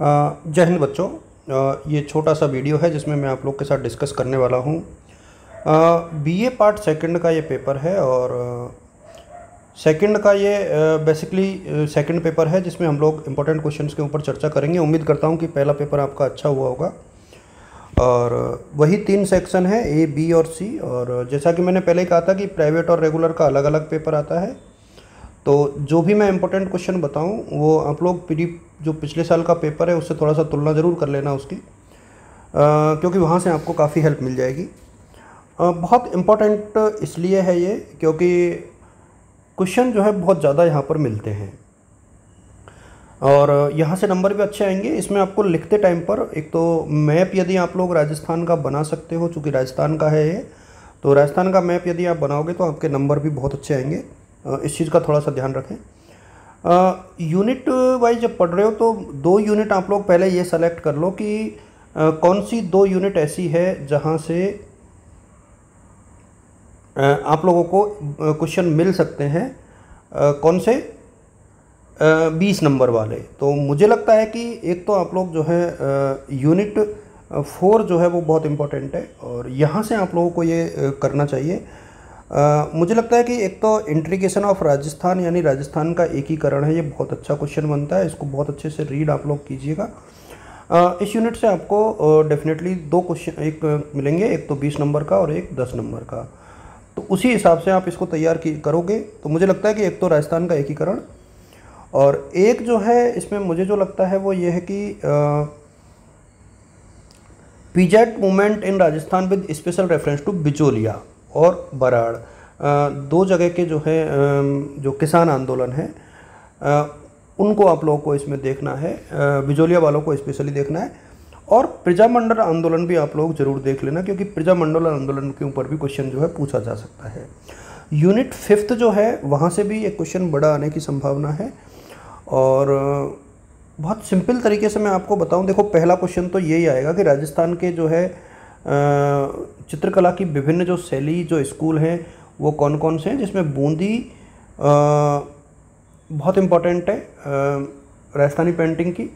जय हिंद बच्चों। ये छोटा सा वीडियो है जिसमें मैं आप लोग के साथ डिस्कस करने वाला हूँ। बीए पार्ट सेकंड का ये पेपर है और सेकंड का ये बेसिकली सेकंड पेपर है जिसमें हम लोग इम्पोर्टेंट क्वेश्चंस के ऊपर चर्चा करेंगे। उम्मीद करता हूँ कि पहला पेपर आपका अच्छा हुआ होगा। और, वही तीन सेक्शन है ए बी और सी और, जैसा कि मैंने पहले कहा था कि प्राइवेट और रेगुलर का अलग अलग पेपर आता है। तो जो भी मैं इंपॉर्टेंट क्वेश्चन बताऊँ, वो आप लोग पी जो पिछले साल का पेपर है उससे थोड़ा सा तुलना ज़रूर कर लेना उसकी। आ, क्योंकि वहाँ से आपको काफ़ी हेल्प मिल जाएगी। आ, बहुत इम्पोर्टेंट इसलिए है ये क्योंकि क्वेश्चन जो है बहुत ज़्यादा यहाँ पर मिलते हैं। और यहाँ से नंबर भी अच्छे आएँगे। इसमें आपको लिखते टाइम पर एक तो मैप यदि आप लोग राजस्थान का बना सकते हो चूँकि राजस्थान का है ये तो राजस्थान का मैप यदि आप बनाओगे तो आपके नंबर भी बहुत अच्छे आएँगे। इस चीज़ का थोड़ा सा ध्यान रखें। यूनिट वाइज जब पढ़ रहे हो तो दो यूनिट आप लोग पहले ये सेलेक्ट कर लो कि आ, कौन सी दो यूनिट ऐसी है जहाँ से आ, आप लोगों को क्वेश्चन मिल सकते हैं। आ, कौन से? बीस नंबर वाले। तो मुझे लगता है कि एक तो आप लोग जो है यूनिट फोर जो है वो बहुत इम्पोर्टेंट है और यहाँ से आप लोगों को ये करना चाहिए। मुझे लगता है कि एक तो इंट्रीगेशन ऑफ़ राजस्थान यानी राजस्थान का एकीकरण है, ये बहुत अच्छा क्वेश्चन बनता है, इसको बहुत अच्छे से रीड आप लोग कीजिएगा। इस यूनिट से आपको डेफिनेटली दो क्वेश्चन एक मिलेंगे, एक तो बीस नंबर का और एक दस नंबर का। तो उसी हिसाब से आप इसको तैयार की, करोगे तो मुझे लगता है कि एक तो राजस्थान का एकीकरण और एक जो है, इसमें मुझे जो लगता है वो ये है कि peasant movement in Rajasthan with special reference to Bijolia और बराड़। दो जगह के जो है जो किसान आंदोलन है उनको आप लोगों को इसमें देखना है बिजोलिया वालों को स्पेशली देखना है, और प्रजामंडल आंदोलन भी आप लोग ज़रूर देख लेना, क्योंकि प्रजामंडल आंदोलन के ऊपर भी क्वेश्चन जो है पूछा जा सकता है। यूनिट फिफ्थ जो है, वहाँ से भी एक क्वेश्चन बड़ा आने की संभावना है, और बहुत सिंपल तरीके से मैं आपको बताऊँ, देखो पहला क्वेश्चन तो यही आएगा कि राजस्थान के जो है चित्रकला की विभिन्न जो शैली, जो स्कूल हैं, वो कौन कौन से हैं, जिसमें बूंदी बहुत इम्पोर्टेंट है राजस्थानी पेंटिंग की।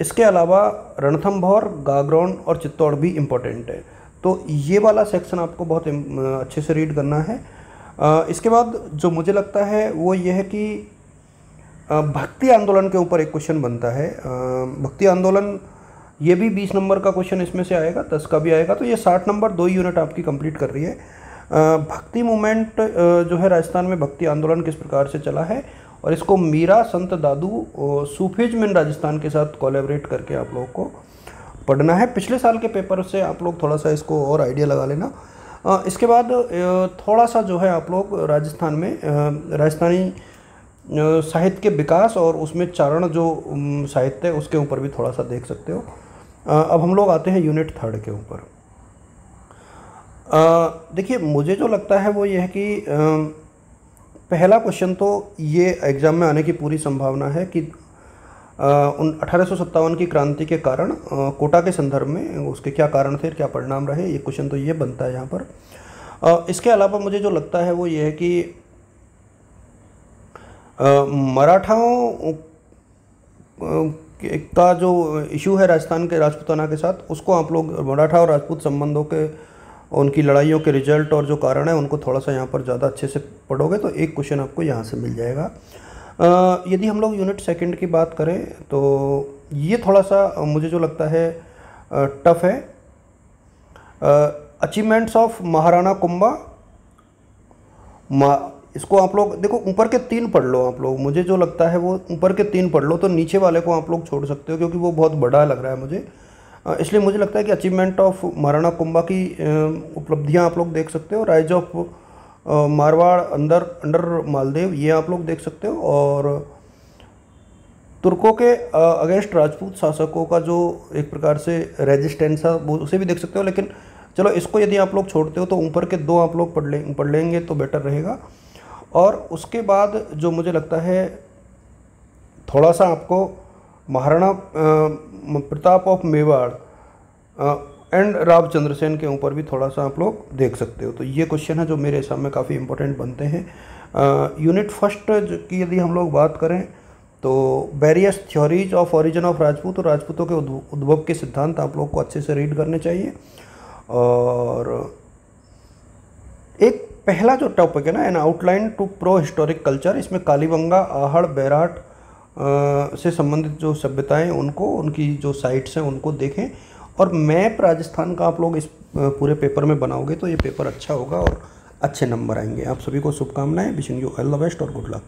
इसके अलावा रणथम्भौर गागरौन और चित्तौड़ भी इम्पोर्टेंट है। तो ये वाला सेक्शन आपको बहुत अच्छे से रीड करना है। इसके बाद जो मुझे लगता है, वो ये है कि भक्ति आंदोलन के ऊपर एक क्वेश्चन बनता है। भक्ति आंदोलन ये भी बीस नंबर का क्वेश्चन इसमें से आएगा, दस का भी आएगा तो ये साठ नंबर दो यूनिट आपकी कंप्लीट कर रही है। भक्ति मूवमेंट जो है राजस्थान में भक्ति आंदोलन किस प्रकार से चला है? और इसको मीरा संत दादू सूफीज में राजस्थान के साथ कोलेबरेट करके आप लोगों को पढ़ना है। पिछले साल के पेपर से आप लोग थोड़ा सा इसको और आइडिया लगा लेना। इसके बाद थोड़ा सा जो है आप लोग राजस्थान में राजस्थानी साहित्य के विकास और उसमें चारण जो साहित्य है, उसके ऊपर भी थोड़ा सा देख सकते हो। अब हम लोग आते हैं यूनिट थर्ड के ऊपर। देखिए मुझे जो लगता है वो ये है कि आ, पहला क्वेश्चन तो ये एग्ज़ाम में आने की पूरी संभावना है कि उन अठारह सौ सत्तावन की क्रांति के कारण कोटा के संदर्भ में उसके क्या कारण थे क्या परिणाम रहे ये क्वेश्चन तो ये बनता है यहाँ पर। आ, इसके अलावा मुझे जो लगता है वो ये है कि मराठाओं का जो इशू है राजस्थान के राजपूताना के साथ, उसको आप लोग मराठा और राजपूत संबंधों के, उनकी लड़ाइयों के रिज़ल्ट और जो कारण है, उनको थोड़ा सा यहाँ पर ज़्यादा अच्छे से पढ़ोगे तो एक क्वेश्चन आपको यहाँ से मिल जाएगा। यदि हम लोग यूनिट सेकंड की बात करें तो ये थोड़ा सा मुझे जो लगता है टफ है। अचीवमेंट्स ऑफ़ महाराणा कुंभा इसको आप लोग, देखो, ऊपर के तीन पढ़ लो आप लोग। मुझे जो लगता है वो ऊपर के तीन पढ़ लो तो नीचे वाले को आप लोग छोड़ सकते हो, क्योंकि वो बहुत बड़ा लग रहा है मुझे। इसलिए मुझे लगता है कि अचीवमेंट ऑफ़ महाराणा कुंभा की उपलब्धियाँ आप लोग देख सकते हो। राइज ऑफ़ मारवाड़ अंदर, अंडर मालदेव, ये आप लोग देख सकते हो। और तुर्कों के अगेंस्ट राजपूत शासकों का जो एक प्रकार से रेजिस्टेंस है वो उसे भी देख सकते हो। लेकिन चलो, इसको यदि आप लोग छोड़ते हो तो ऊपर के दो आप लोग पढ़ लें, पढ़ लेंगे तो बेटर रहेगा। और उसके बाद जो मुझे लगता है थोड़ा सा आपको महाराणा प्रताप ऑफ़ मेवाड़ एंड राव चंद्रसेन के ऊपर भी थोड़ा सा आप लोग देख सकते हो। तो ये क्वेश्चन है जो मेरे हिसाब में काफ़ी इंपॉर्टेंट बनते हैं। यूनिट फ़र्स्ट की यदि हम लोग बात करें तो various theories of origin of Rajput और राजपूतों के उद्भव के सिद्धांत आप लोग को अच्छे से रीड करने चाहिए। और एक पहला जो टॉपिक है ना an outline to pro historic culture इसमें कालीबंगा, आहड़, बैराट से संबंधित जो सभ्यताएँ उनको, उनकी जो साइट्स हैं, उनको देखें। और मैप राजस्थान का आप लोग इस पूरे पेपर में बनाओगे तो ये पेपर अच्छा होगा और अच्छे नंबर आएँगे। आप सभी को शुभकामनाएँ wishing you all the best और गुड लक